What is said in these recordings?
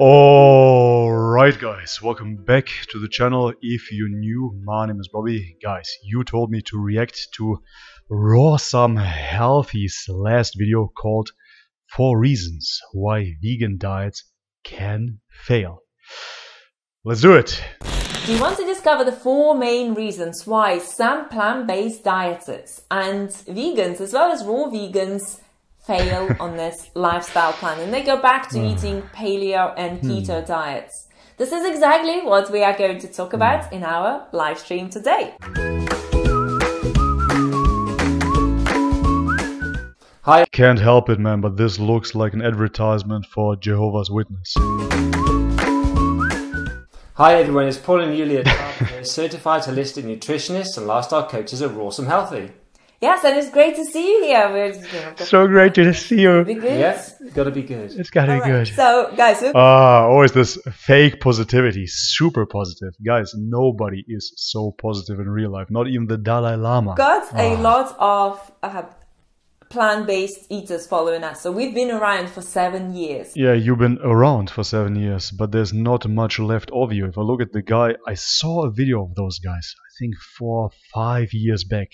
Alright guys, welcome back to the channel. If you're new, my name is Bobby. Guys, you told me to react to Rawsome Healthy's last video called 4 Reasons Why Vegan Diets Can Fail. Let's do it! Do you want to discover the four main reasons why some plant-based dieters and vegans, as well as raw vegans, fail on this lifestyle plan and they go back to mm. eating paleo and hmm. keto diets. This is exactly what we are going to talk hmm. about in our live stream today. Hi, Can't help it man, but this looks like an advertisement for Jehovah's Witness. hi everyone, it's Paul and Julia, certified holistic nutritionists and lifestyle coaches at Rawsome Healthy. Yes, and it's great to see you here. We're, you know, So great to see you. be good. Yeah, gotta be good. It's gotta be All right. good. So, guys, we've Ah, always this fake positivity, super positive. Guys, nobody is so positive in real life, not even the Dalai Lama. got a Ah. lot of uh, plant-based eaters following us. So we've been around for seven years. Yeah, you've been around for seven years, but there's not much left of you. If I look at the guy, I saw a video of those guys, I think four, five years back.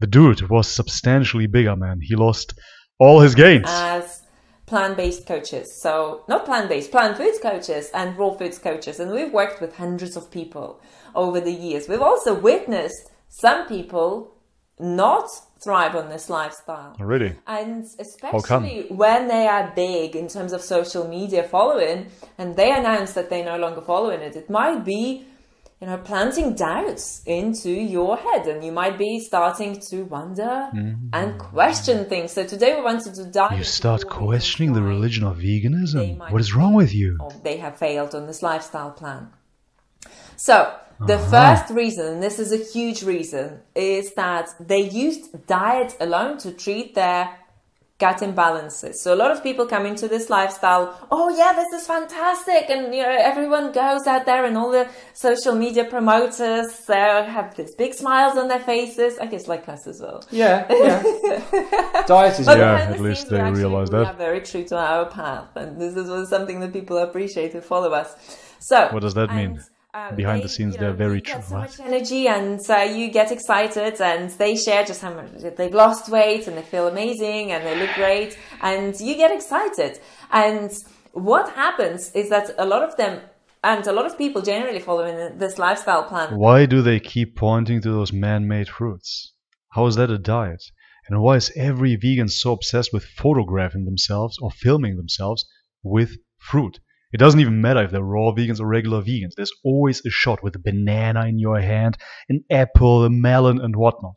The dude was substantially bigger, man. He lost all his gains. as plant-based coaches. So not plant-based, plant foods coaches and raw foods coaches. And we've worked with hundreds of people over the years. We've also witnessed some people not thrive on this lifestyle. Oh, really? And especially when they are big in terms of social media following and they announce that they're no longer following it, it might be, you know, planting doubts into your head and you might be starting to wonder and question things. So today we wanted to dive Mm-hmm. You start questioning the religion of veganism? What is wrong with you? they have failed on this lifestyle plan. So, the Uh-huh. first reason, and this is a huge reason, is that they used diet alone to treat their gut imbalances. So a lot of people come into this lifestyle, oh yeah, this is fantastic, and you know everyone goes out there, and all the social media promoters uh, have these big smiles on their faces. I guess like us as well. Yeah, yeah. Diet is Yeah, at least they we actually- realize we that. are very true to our path, and this is something that people appreciate who follow us. So, What does that mean? Uh, Behind the scenes, you they're very true. So much energy, and uh, you get excited, and they share just how much they've lost weight, and they feel amazing, and they look great, and you get excited. And what happens is that a lot of them, and a lot of people generally following this lifestyle plan, Why do they keep pointing to those man-made fruits? How is that a diet? And why is every vegan so obsessed with photographing themselves or filming themselves with fruit? It doesn't even matter if they're raw vegans or regular vegans. There's always a shot with a banana in your hand, an apple, a melon, and whatnot.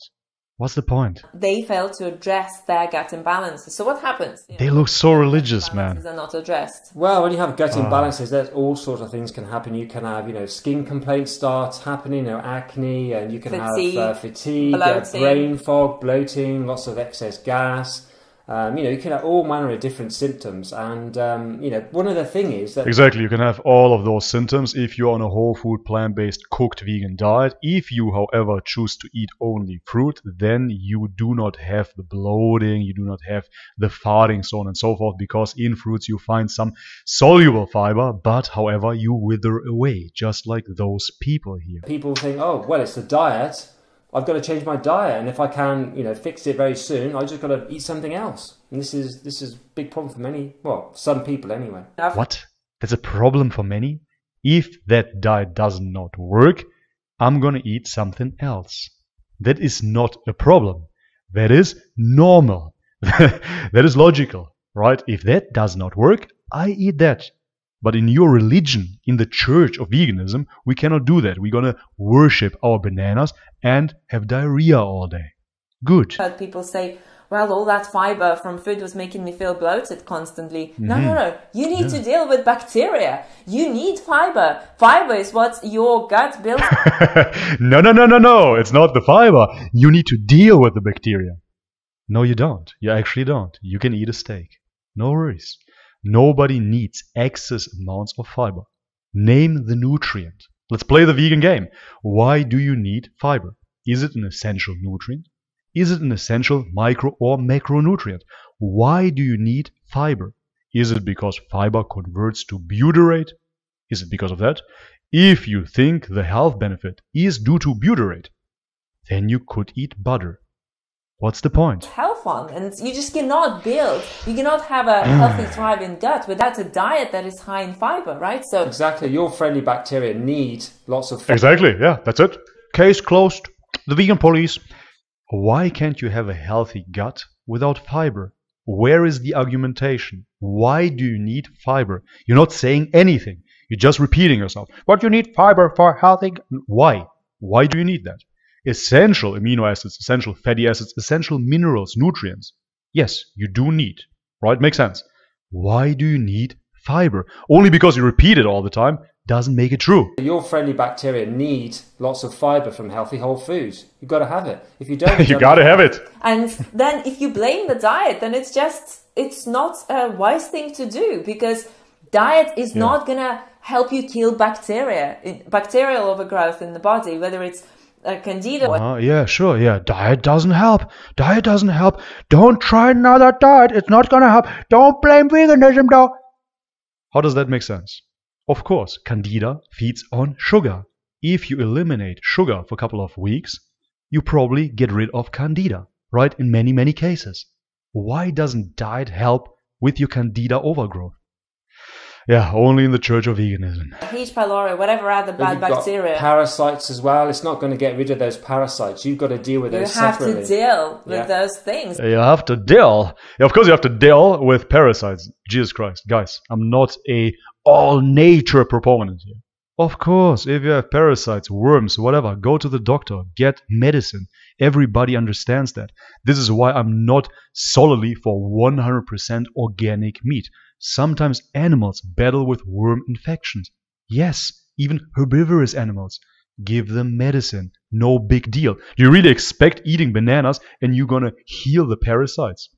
What's the point? they fail to address their gut imbalances. So what happens? You They know, look so religious, imbalances man. Are not addressed. Well, when you have gut Ah. imbalances, there's all sorts of things can happen. You can have, you know, skin complaints start happening, you know, acne, and you can Fatigue, have uh, fatigue, uh, brain fog, bloating, lots of excess gas. Um, you know, you can have all manner of different symptoms. And, um, you know, one of the thing is that Exactly, you can have all of those symptoms if you're on a whole food, plant based, cooked vegan diet. If you, however, choose to eat only fruit, then you do not have the bloating, you do not have the farting, so on and so forth, because in fruits you find some soluble fiber, but however, you wither away, just like those people here. people think, oh, well, it's the diet. I've got to change my diet, and if I can, you know, fix it very soon, I just got to eat something else. And this is this is a big problem for many, well, some people anyway. What? That's a problem for many? If that diet does not work, I'm gonna eat something else. That is not a problem. That is normal. that is logical, right? If that does not work, I eat that. But in your religion, in the church of veganism, we cannot do that. We're gonna worship our bananas and have diarrhea all day. Good. heard people say, well, all that fiber from food was making me feel bloated constantly. No, Mm-hmm. no, no. You need to deal with bacteria. You need fiber. Fiber is what your gut builds. no, no, no, no, no. It's not the fiber. You need to deal with the bacteria. No, you don't. You actually don't. You can eat a steak. No worries. Nobody needs excess amounts of fiber. Name the nutrient. Let's play the vegan game. Why do you need fiber? Is it an essential nutrient? Is it an essential micro or macronutrient? Why do you need fiber? Is it because fiber converts to butyrate? Is it because of that? If you think the health benefit is due to butyrate, then you could eat butter. What's the point? health on and you just cannot build you cannot have a healthy thriving gut without a diet that is high in fiber right so Exactly. Your friendly bacteria need lots of Fiber. Exactly, yeah, that's it. Case closed. The vegan police. Why can't you have a healthy gut without fiber? Where is the argumentation? Why do you need fiber? You're not saying anything. You're just repeating yourself. But you need fiber for healthy. g-" Why? Why do you need that? Essential amino acids, essential fatty acids, essential minerals, nutrients. Yes, you do need. Right? Makes sense. Why do you need fiber? Only because you repeat it all the time doesn't make it true. your friendly bacteria need lots of fiber from healthy whole foods. You've got to have it. If you don't, you gotta have it. and then if you blame the diet then it's just it's not a wise thing to do because diet is not gonna help you kill bacteria bacterial overgrowth in the body whether it's uh, candida Uh, yeah, sure, yeah. Diet doesn't help. Diet doesn't help. Don't try another diet. It's not gonna help. Don't blame veganism, though. How does that make sense? Of course, Candida feeds on sugar. If you eliminate sugar for a couple of weeks, you probably get rid of Candida, right? In many, many cases. Why doesn't diet help with your Candida overgrowth? Yeah, only in the Church of Veganism. H. pylori whatever other bad you've got bacteria parasites as well. It's not going to get rid of those parasites. You've got to deal with you those You have separately. to deal with Yeah. those things You have to deal. Yeah, of course, you have to deal with parasites. Jesus Christ, guys, I'm not a all nature proponent here. Of course, if you have parasites, worms, whatever, go to the doctor, get medicine. Everybody understands that. This is why I'm not solely for 100% organic meat. Sometimes animals battle with worm infections. Yes, even herbivorous animals. Give them medicine. No big deal. Do you really expect eating bananas and you're gonna heal the parasites?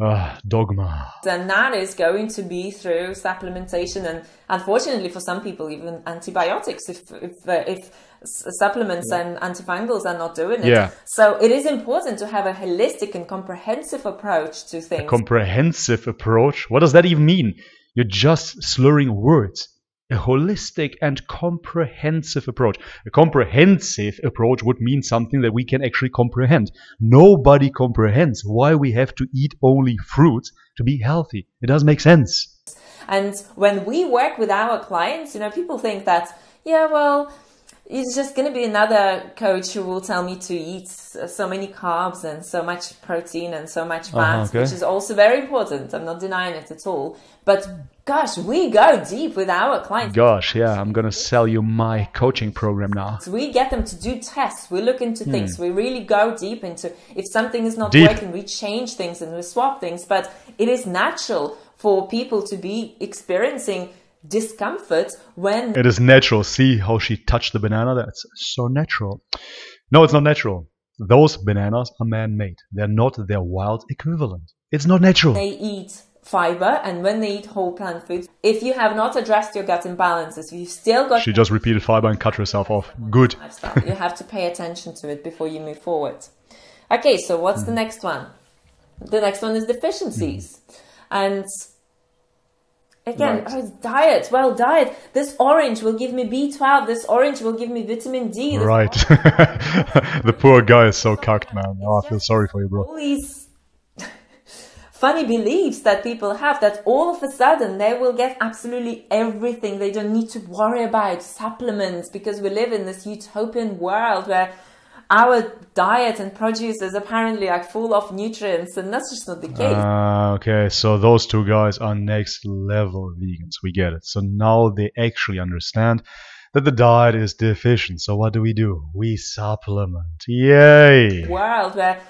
Ah, dogma. and that is going to be through supplementation and unfortunately for some people even antibiotics if if, uh, if supplements and antifungals are not doing it Yeah. so it is important to have a holistic and comprehensive approach to things Comprehensive approach? What does that even mean? You're just slurring words. A holistic and comprehensive approach. A comprehensive approach would mean something that we can actually comprehend. Nobody comprehends why we have to eat only fruits to be healthy. It doesn't make sense. And when we work with our clients, you know, people think that, yeah, well, it's just going to be another coach who will tell me to eat so many carbs and so much protein and so much fat, Uh-huh, okay. which is also very important. I'm not denying it at all. But gosh, we go deep with our clients. Gosh, yeah, I'm gonna sell you my coaching program now. So we get them to do tests. We look into things. We really go deep into if something is not Hmm. Deep. working, we change things and we swap things. But it is natural for people to be experiencing discomfort when It is natural. See how she touched the banana? That's so natural. No, it's not natural. Those bananas are man made. They're not their wild equivalent. It's not natural. they eat fiber and when they eat whole plant foods. If you have not addressed your gut imbalances, you've still got She just repeated fiber and cut herself off. Good. you have to pay attention to it before you move forward. Okay, so what's the hmm. next one? The next one is deficiencies. Hmm. And again, Right. oh, diet. Well, diet. This orange will give me B12. This orange will give me vitamin D. Right. the poor guy is so cucked, man. Oh, I feel sorry for you, bro. all these funny beliefs that people have that all of a sudden they will get absolutely everything. They don't need to worry about supplements because we live in this utopian world where our diet and produce is apparently like full of nutrients and that's just not the case. Ah, okay, so those two guys are next level vegans. We get it. So now they actually understand that the diet is deficient. So what do we do? We supplement. Yay! world where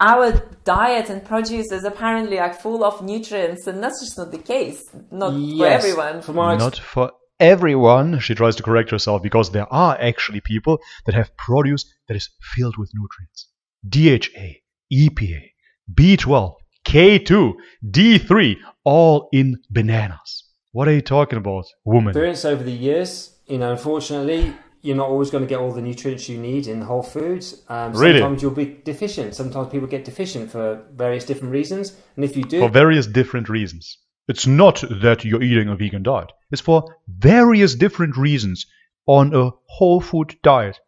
our diet and produce is apparently like full of nutrients and that's just not the case. Not for everyone. From our Not for everyone, she tries to correct herself because there are actually people that have produce that is filled with nutrients. DHA, EPA, B12, K2, D3, all in bananas. What are you talking about, woman? experience over the years, you know, unfortunately, you're not always going to get all the nutrients you need in whole foods. Um, Really? Sometimes you'll be deficient. Sometimes people get deficient for various different reasons. And if you do, For various different reasons. It's not that you're eating a vegan diet. It's for various different reasons on a whole food diet.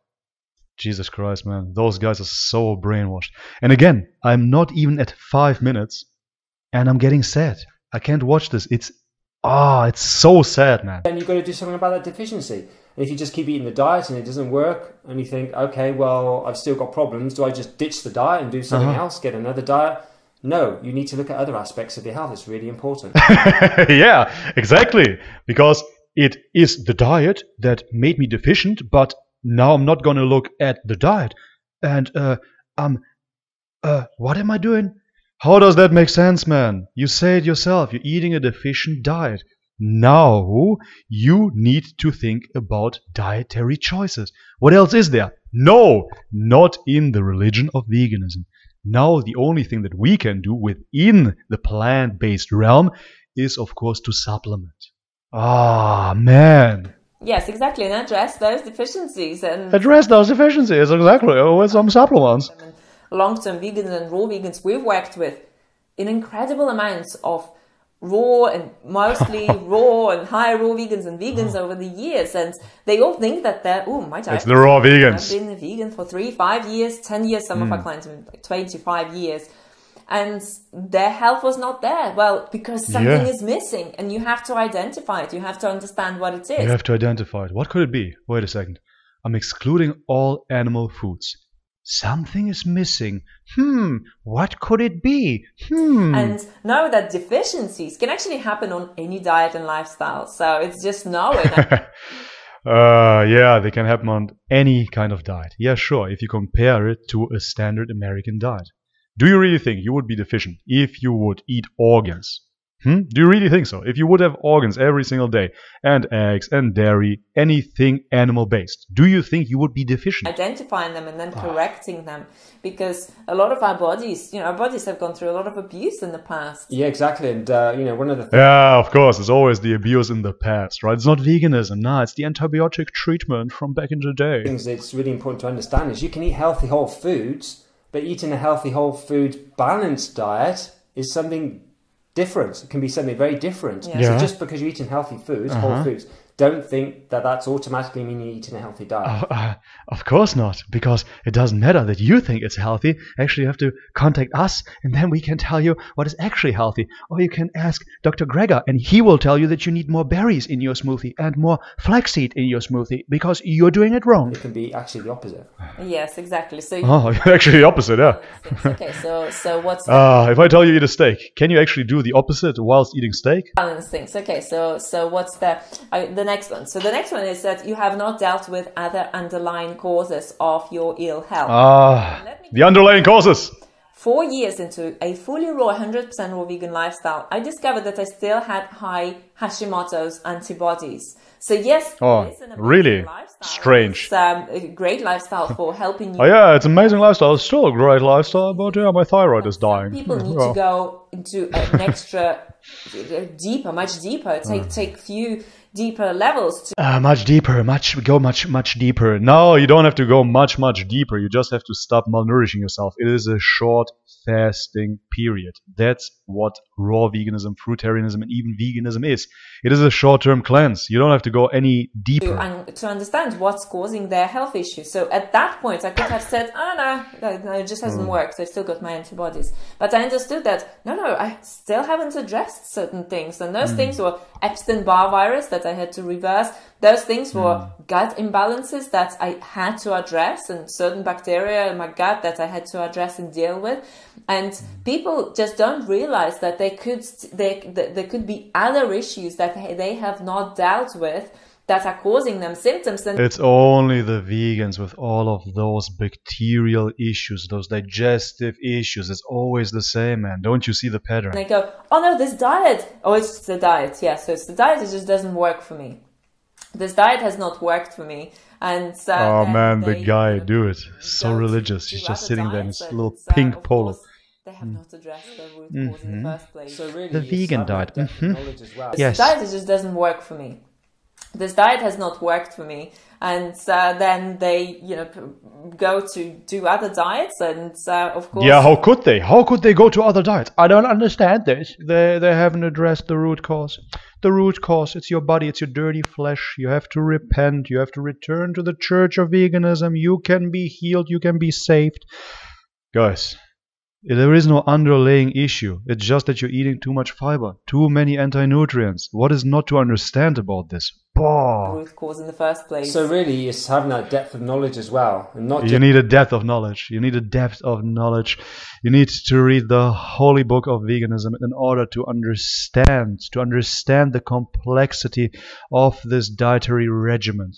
Jesus Christ, man, those guys are so brainwashed. And again, I'm not even at five minutes, and I'm getting sad. I can't watch this. It's ah, it's so sad, man. Then you've got to do something about that deficiency. And if you just keep eating the diet and it doesn't work, and you think, okay, well, I've still got problems, do I just ditch the diet and do something Uh-huh. else, get another diet? No, you need to look at other aspects of your health. It's really important. yeah, exactly. Because it is the diet that made me deficient, but now I'm not gonna look at the diet. And uh uh what am I doing? How does that make sense, man? You say it yourself, you're eating a deficient diet. Now you need to think about dietary choices. What else is there? No, not in the religion of veganism. Now the only thing that we can do within the plant-based realm is of course to supplement. Ah, man. Yes, exactly, and address those deficiencies and Address those deficiencies, exactly, with some supplements. long-term vegans and raw vegans we've worked with in incredible amounts of raw and mostly raw and high raw vegans and vegans over the years and they all think that they're oh my diet It's the raw vegans. I've been a vegan for three five years ten years some of Hmm. our clients have been like 25 years and their health was not there well because something Yeah. is missing and you have to identify it you have to understand what it is You have to identify it. What could it be? Wait a second. I'm excluding all animal foods. Something is missing. Hmm, what could it be? Hmm. and know that deficiencies can actually happen on any diet and lifestyle so it's just knowing uh, yeah, they can happen on any kind of diet. Yeah, sure, if you compare it to a standard American diet. Do you really think you would be deficient if you would eat organs? Hmm? Do you really think so? If you would have organs every single day, and eggs, and dairy, anything animal based, do you think you would be deficient? identifying them and then correcting them because a lot of our bodies you know our bodies have gone through a lot of abuse in the past yeah, exactly. And, uh, you know, one of the Yeah, of course, it's always the abuse in the past, right? It's not veganism, no, it's the antibiotic treatment from back in the day. things that's really important to understand is you can eat healthy whole foods, but eating a healthy whole food balanced diet is something different. It can be something very different. Yeah. Yeah. So just because you're eating healthy foods, whole uh-huh. foods, don't think that that's automatically mean you're eating a healthy diet. Uh, of course not, because it doesn't matter that you think it's healthy. Actually, you have to contact us, and then we can tell you what is actually healthy. Or you can ask Dr. Greger, and he will tell you that you need more berries in your smoothie and more flaxseed in your smoothie because you're doing it wrong. It can be actually the opposite. yes exactly so you Oh, actually, the opposite, yeah. okay so so what's the Ah, if I tell you eat a steak, can you actually do the opposite whilst eating steak? balance things okay so so what's the uh, the next one so the next one is that you have not dealt with other underlying causes of your ill health Ah, the underlying causes. Four years into a fully raw, 100% raw vegan lifestyle, I discovered that I still had high Hashimoto's antibodies. So yes, Oh, really? lifestyle. Strange. It's um, a great lifestyle for helping you. Oh yeah, it's an amazing lifestyle. It's still a great lifestyle, but yeah, my thyroid is dying. People need Yeah. to go into an extra deeper, much deeper. Take Mm. take few deeper levels to Uh, much deeper, much go much much deeper. No, you don't have to go much much deeper. You just have to stop malnourishing yourself. It is a short fasting period. That's what raw veganism, fruitarianism, and even veganism is. It is a short-term cleanse. You don't have to go any deeper. and to understand what's causing their health issues. So at that point, I could have said, "Oh no, it just Mm. hasn't worked. I've still got my antibodies." But I understood that no, no, I still haven't addressed certain things, and Mm. those things were Epstein-Barr virus that I had to reverse. Those things were Mm. gut imbalances that I had to address, and certain bacteria in my gut that I had to address and deal with. And Mm. people just don't realize that they could they, that there could be other issues that they have not dealt with that are causing them symptoms and It's only the vegans with all of those bacterial issues, those digestive issues. It's always the same, man. Don't you see the pattern? they go oh no this diet oh it's the diet yeah so it's the diet it just doesn't work for me this diet has not worked for me and so Oh then man, the guy, you know, do it. So religious. to He's just other sitting there in his little uh, pink of polo. they have not addressed the root cause in the first place So really, The vegan diet, that depth of mhm. as well. Yes. This diet just doesn't work for me. This diet has not worked for me and uh, then they you know go to do other diets and uh, of course Yeah, how could they? How could they go to other diets? I don't understand this. They they haven't addressed the root cause. The root cause, it's your body, it's your dirty flesh. You have to repent. You have to return to the church of veganism. You can be healed. You can be saved. Guys, there is no underlying issue. It's just that you're eating too much fiber, too many anti-nutrients. What is not to understand about this? Bah. root cause in the first place So really, it's having that depth of knowledge as well, and not You need a depth of knowledge. You need a depth of knowledge. You need to read the holy book of veganism in order to understand, to understand the complexity of this dietary regimen.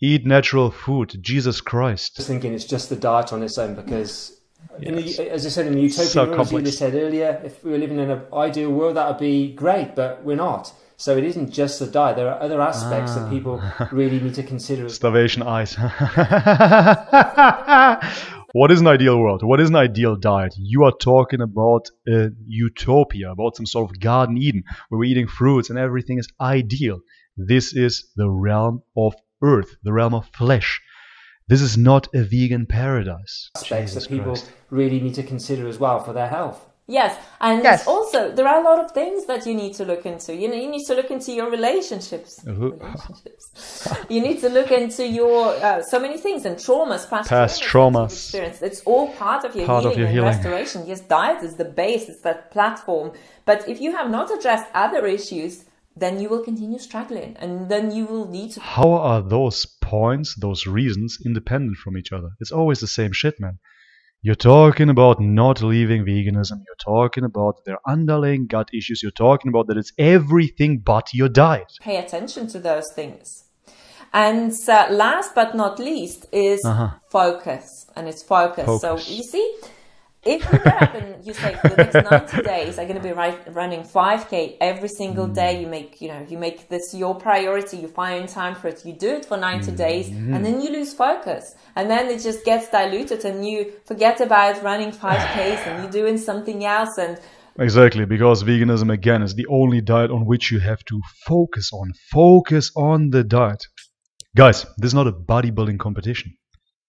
Eat natural food, Jesus Christ. thinking it's just the diet on its own because. In the, as I said in the utopian So world, as you said earlier, if we were living in an ideal world, that would be great, but we're not. So it isn't just the diet. There are other aspects Ah. that people really need to consider. Starvation eyes. what is an ideal world? What is an ideal diet? You are talking about a utopia, about some sort of Garden Eden, where we're eating fruits and everything is ideal. This is the realm of earth, the realm of flesh. This is not a vegan paradise. aspects Jesus that people Christ. really need to consider as well for their health. Yes, and Yes. also there are a lot of things that you need to look into. You know, you need to look into your relationships. Uh-huh. relationships. you need to look into your uh, so many things and traumas, past, Past traumas. that traumas. It's all part of your Part of healing your and healing. restoration. Yes, diet is the base. It's that platform. But if you have not addressed other issues, then you will continue struggling, and then you will need to How are those points, those reasons, independent from each other? It's always the same shit, man. You're talking about not leaving veganism. You're talking about their underlying gut issues. You're talking about that it's everything but your diet. pay attention to those things. And uh, last but not least is Uh-huh. focus, and it's focus. Focus. So you see, if you get up and you say for the next ninety days, I'm going to be right, running five k every single Mm. day. You make you know you make this your priority. You find time for it. You do it for ninety Mm-hmm. days, and then you lose focus, and then it just gets diluted, and you forget about running five k's, and you're doing something else, and Exactly, because veganism again is the only diet on which you have to focus on. Focus on the diet. Guys, this is not a bodybuilding competition.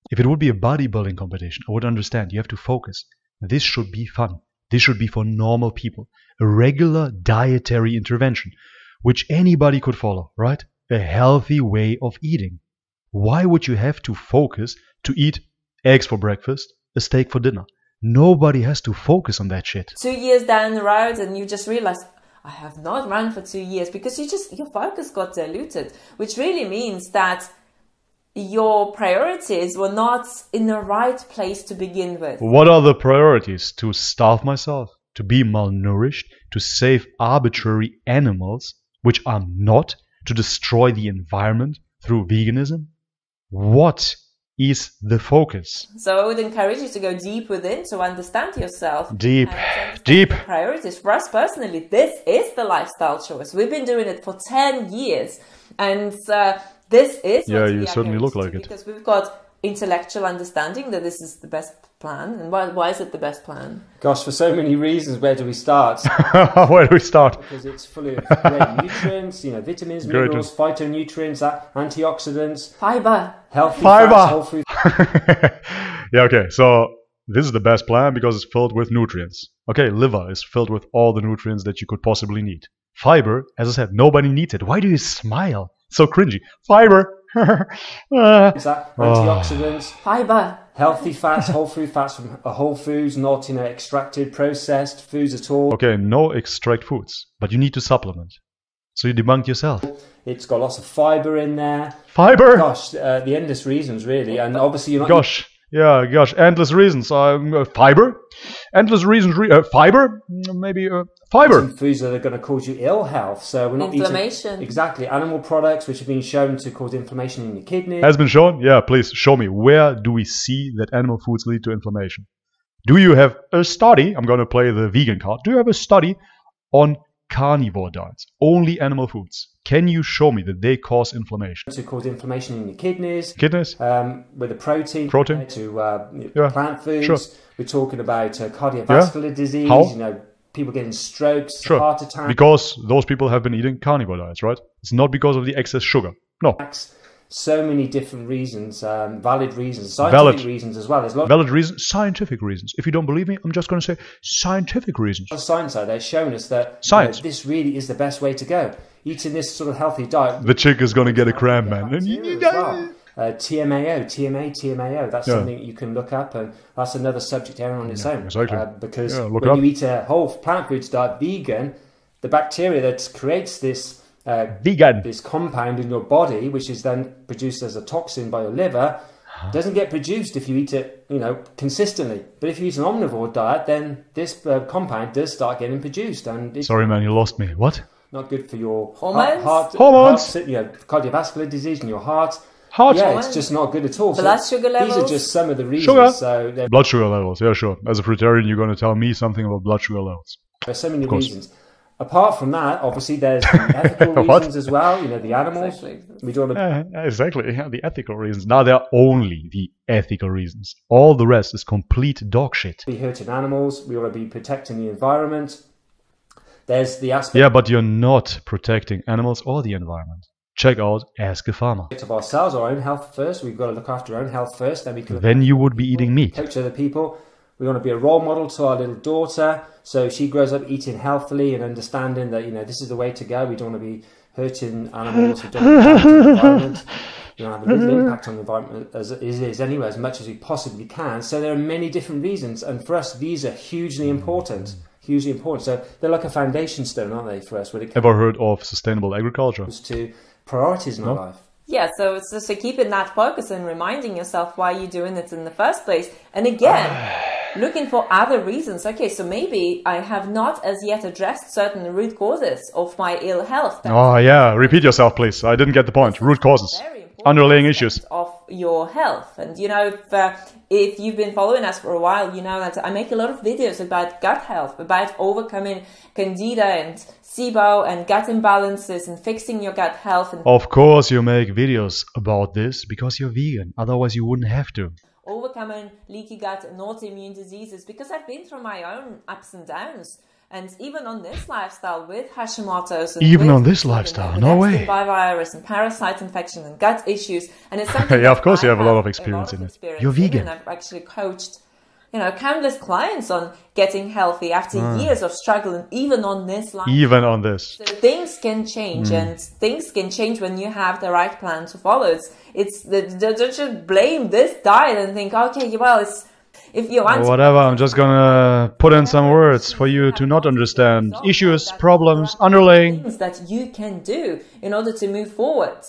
If it would be a bodybuilding competition, I would understand. You have to focus. This should be fun. This should be for normal people. A regular dietary intervention, which anybody could follow, right? A healthy way of eating. Why would you have to focus to eat eggs for breakfast, a steak for dinner? Nobody has to focus on that shit. two years down the road and you just realize I have not run for two years because you just your focus got diluted, which really means that your priorities were not in the right place to begin with. What are the priorities? To starve myself? To be malnourished? To save arbitrary animals, which I'm not? To destroy the environment through veganism? What is the focus? So I would encourage you to go deep within to understand yourself. Deep, deep. Priorities. For us personally, this is the lifestyle choice. We've been doing it for 10 years. And uh, this is Yeah, you certainly look like it. Because we've got intellectual understanding that this is the best plan. And why, why is it the best plan? Gosh, for so many reasons, where do we start? Where do we start? because it's full of great nutrients, you know, vitamins, Great. minerals, phytonutrients, antioxidants, Fiber. healthy Fiber. fats, whole food yeah, okay, so this is the best plan because it's filled with nutrients. Okay, liver is filled with all the nutrients that you could possibly need. Fiber, as I said, nobody needs it. Why do you smile? So cringy. Fiber. Ah. Is that antioxidants, Fiber. healthy fats, whole food fats from uh, whole foods, not you know extracted, processed foods at all. okay, no extract foods, but you need to supplement. So you debunked yourself. It's got lots of fiber in there. Fiber. Gosh, uh, the endless reasons really, and obviously you're not. Gosh, yeah, gosh, endless reasons. Um, uh, fiber, endless reasons. Re- uh, fiber, Mm, maybe uh, fiber. eating foods that are going to cause you ill health. So we're not Inflammation. eating exactly animal products which have been shown to cause inflammation in your kidneys. Has been shown. Yeah, please show me. Where do we see that animal foods lead to inflammation? Do you have a study? I'm going to play the vegan card. Do you have a study on carnivore diets, only animal foods? Can you show me that they cause inflammation? to cause inflammation in your kidneys. Kidneys? Um, with the protein, Protein. to uh, Yeah, plant foods. sure. We're talking about uh, cardiovascular disease. How? You know, people getting strokes, Sure. heart attacks. Because those people have been eating carnivore diets, right? It's not because of the excess sugar. No. So many different reasons, um, valid reasons, scientific Valid. reasons as well. There's a lot Valid reasons, scientific reasons. If you don't believe me, I'm just going to say scientific reasons. science out there showing us that you know, this really is the best way to go. Eating this sort of healthy diet. The chick is going to get a cramp, man. And you- well. Uh, TMAO, TMA, TMAO. That's Yeah. something you can look up, and that's another subject area on its own. exactly. Uh, because Yeah, when you eat a whole plant foods diet, vegan, the bacteria that creates this uh, Vegan. this compound in your body, which is then produced as a toxin by your liver, doesn't get produced if you eat it, you know, consistently. But if you eat an omnivore diet, then this uh, compound does start getting produced, and it's Sorry, man, you lost me. What? not good for your Hormones? heart, Hormones? heart, you know, cardiovascular disease in your heart. Heart. Yeah, it's just not good at all. So Blood sugar These are just some of the reasons. Sugar. So Blood sugar levels. Yeah, sure. As a fruitarian, you're going to tell me something about blood sugar levels. are so many course. reasons. Apart from that, obviously, there's the ethical reasons as well. You know, the animals. Exactly. We don't want to Uh, exactly. Yeah, the ethical reasons. Now, they're only the ethical reasons. All the rest is complete dog shit. be hurting animals. We want to be protecting the environment. There's the aspect Yeah, but you're not protecting animals or the environment. Check out Ask a Farmer. of ourselves, our own health first. We've got to look after our own health first. Then we can Then you would be eating meat. coach other people. We want to be a role model to our little daughter, so she grows up eating healthily and understanding that you know this is the way to go. We don't want to be hurting animals. We don't want to impact on the environment. We don't have a little impact on the environment as it is anyway, as much as we possibly can. So there are many different reasons, and for us, these are hugely important. Hugely important. So they're like a foundation stone, aren't they, for us when it Ever heard of sustainable agriculture? comes to priorities in our life. Yeah, so it's just so keeping that focus and reminding yourself why you're doing it in the first place. And again, ah. Looking for other reasons. Okay, so maybe I have not as yet addressed certain root causes of my ill health. Oh, yeah. Repeat yourself, please. I didn't get the point. Root causes. Underlying issues. of your health. And you know, if, uh, if you've been following us for a while, you know that I make a lot of videos about gut health, about overcoming candida and SIBO and gut imbalances and fixing your gut health and Of course, you make videos about this because you're vegan. Otherwise, you wouldn't have to. Overcoming leaky gut and autoimmune diseases because I've been through my own ups and downs. And even on this lifestyle with Hashimoto's, and Even on this lifestyle? No way. Epstein-Barr virus and parasite infection and gut issues, and it's something. Yeah, of course you have a lot of experience in it. experience You're vegan. and I've actually coached, you know, countless clients on getting healthy after Ah. years of struggling, even on this line. Even on this. So things can change, Hmm. and things can change when you have the right plan to follow. It's it's the, don't just blame this diet and think, okay, well, it's if you want. Whatever, I'm just gonna put in some words for you to not understand issues, problems, underlying. things that you can do in order to move forward.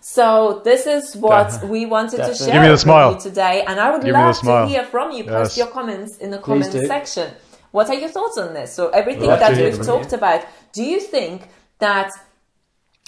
So this is what we wanted to share Give me the with you today, and I would Give love to hear from you. Post Yes. your comments in the Please comment do. section. What are your thoughts on this? So everything Love that we've talked you. about, do you think that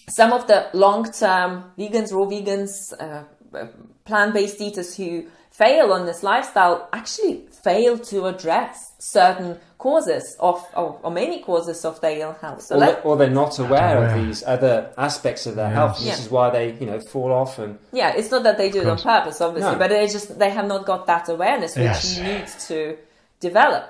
some of the long-term vegans, raw vegans, uh, uh, plant-based eaters who fail on this lifestyle actually fail to address certain causes of, or, or many causes of their ill health. So Or, let, they, or they're not aware of these other aspects of their health. Yes. This is why they, you know, fall off and Yeah, it's not that they do it on purpose, obviously, No. but they just they have not got that awareness which Yes. needs to develop.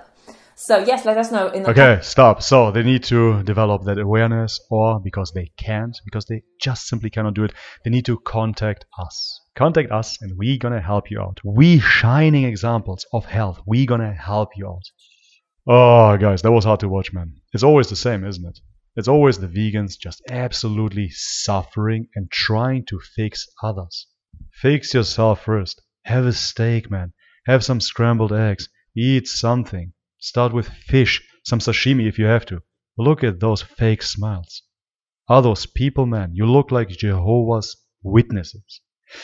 So yes, let us know in the Okay, stop. So they need to develop that awareness, or because they can't, because they just simply cannot do it, they need to contact us. Contact us, and we gonna help you out. We shining examples of health. We gonna help you out. Oh, guys, that was hard to watch, man. It's always the same, isn't it? It's always the vegans just absolutely suffering and trying to fix others. Fix yourself first. Have a steak, man. Have some scrambled eggs. Eat something. Start with fish, some sashimi if you have to. Look at those fake smiles. Are those people, man? You look like Jehovah's Witnesses.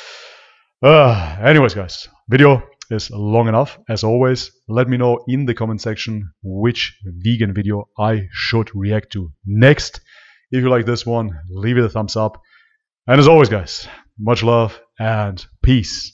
Uh, anyways, guys, video is long enough. As always, let me know in the comment section which vegan video I should react to next. If you like this one, leave it a thumbs up. And as always, guys, much love and peace.